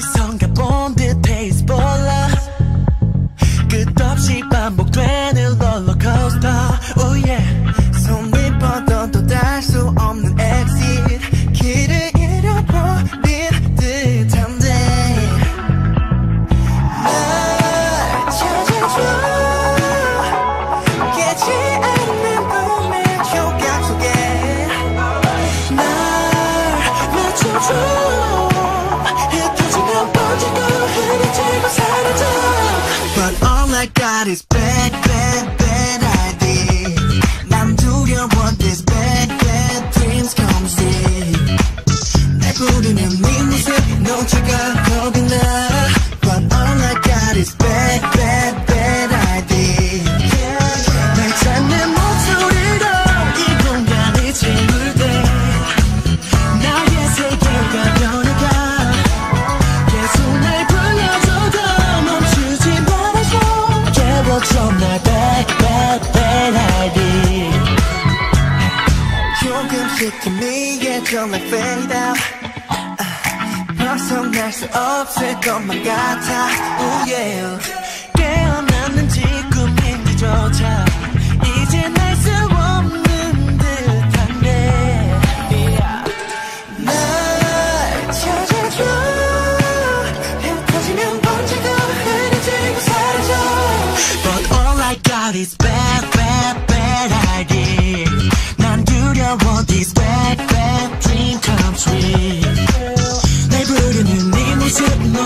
song é bom de I got is bad, bad, bad idea. 난 두려워 this bad, bad dreams come true. 날 부르는 네 모습 놓치가 겁이 나. But all I got is bad, bad, bad 좀 like fade out. 아, 벗어날 수 없을 것만 같아. Oh yeah. 깨어났는지 꿈인지조차 이제 날수 없는 듯한데. 날 찾아줘. 흩어지면 번지고 흐려지고 사라져. But all I got is bad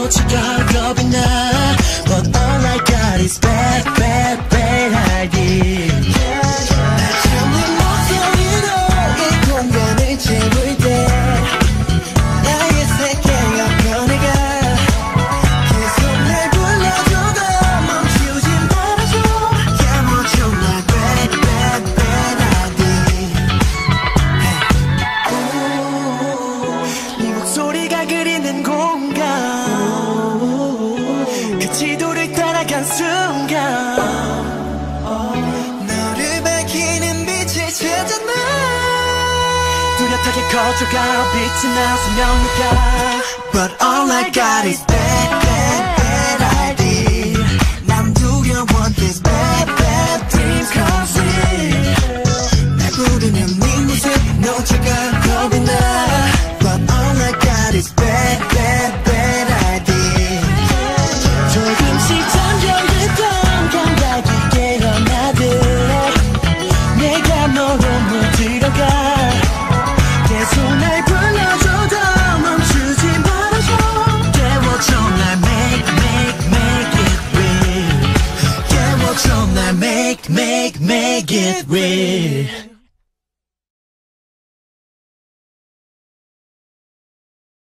놓치가 겁이 나 지도를 따라간 순간. 너를 밝히는 빛을 찾아 나? 뚜렷하게 커져가 빛이 나 수명이가. But all I got is real 깨